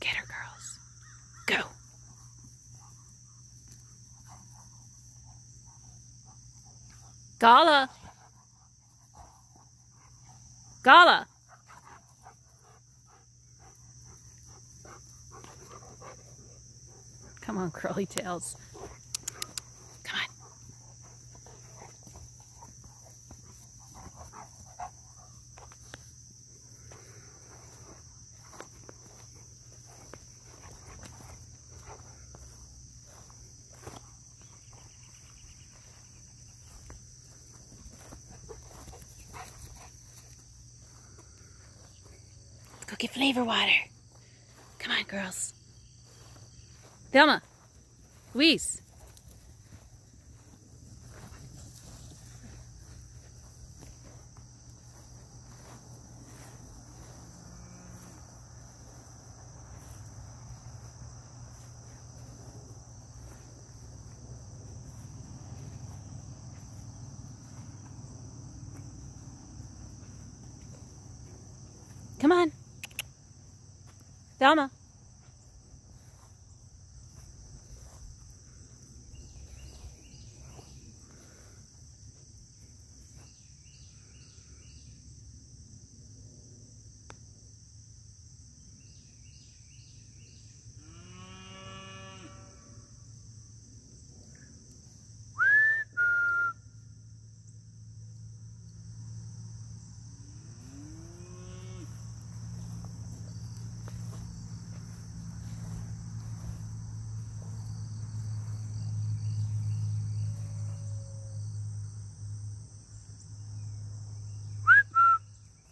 get her, girls. Go. Gala. Gala. Come on, curly tails. Go get flavor water. Come on, girls. Thelma. Louise. Come on. Thelma.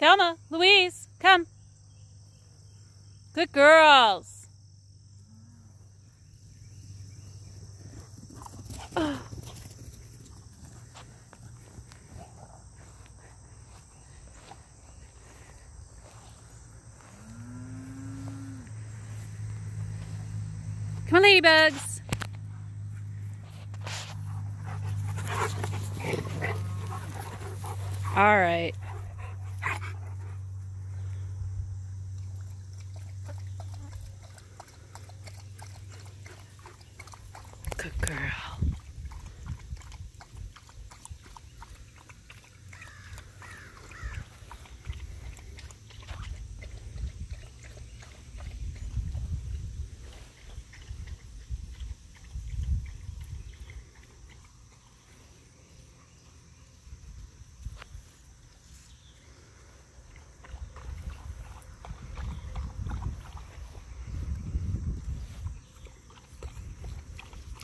Thelma, Louise, come. Good girls. Oh. Come on, ladybugs. All right. Good girl.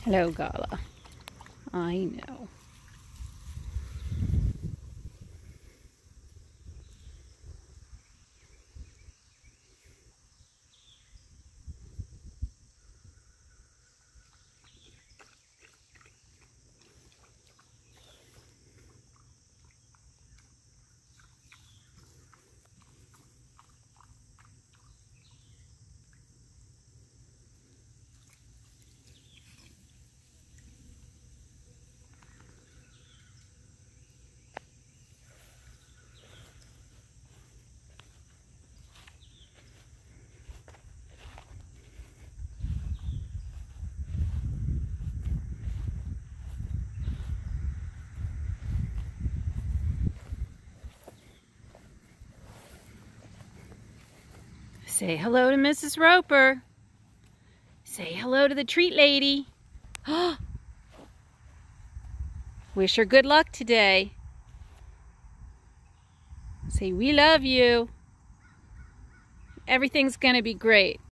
Hello, Gala. I know. Say hello to Mrs. Roper. Say hello to the treat lady. Wish her good luck today. Say, we love you. Everything's going to be great.